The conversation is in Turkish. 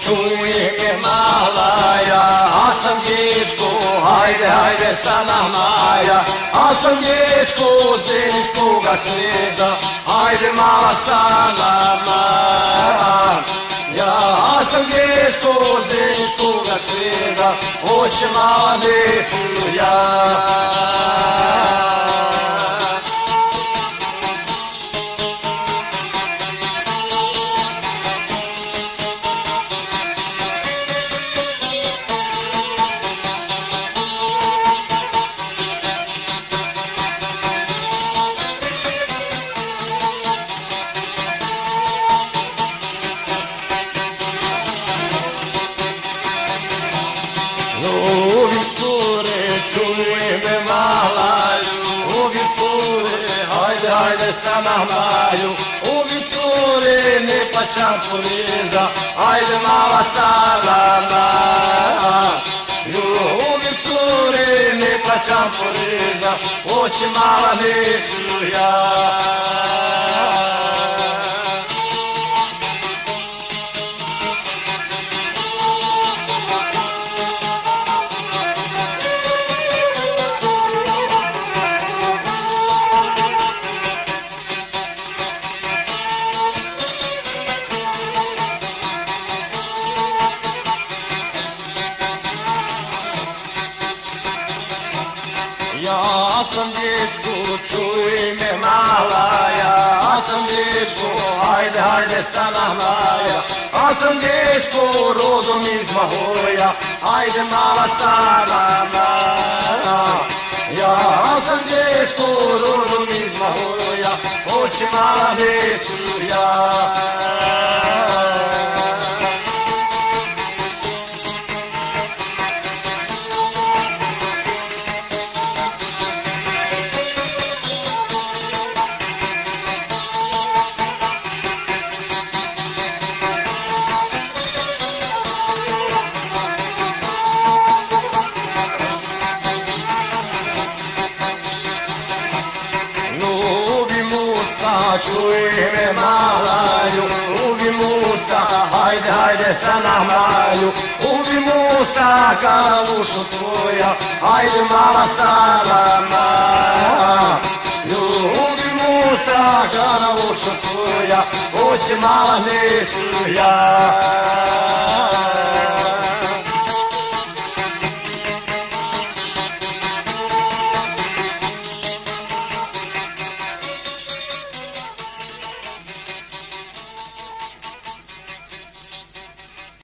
čuj me mala ja, a sam dječko, hajde, hajde sa nama ja, a sam dječko, zeničkoga svijeta, hajde mala sa nama. Ja, sam dječko, zeničkoga svijeta, hoće mala neću ja. Nama, ljubi cure, ne plaćam poreza, hajde mala sa nama. Ljubi cure, ne plaćam poreza, hoće mala neću ja. Ja sam dječko, čuj me mala, ja sam dječko, hajde, hajde sa nama, ja. Sam dječko, rodom iz Mahoja, hajde mala sa nama. Ja sam dječko, rodom iz Mahoja, hoće mala neću ja. čuj me malaju, ubi musta, hajde, hajde sa namaju, ubi musta, kalušu tvoja, hajde mala sa nama. Ljubi musta, kalušu tvoja, hoće mala neću ja.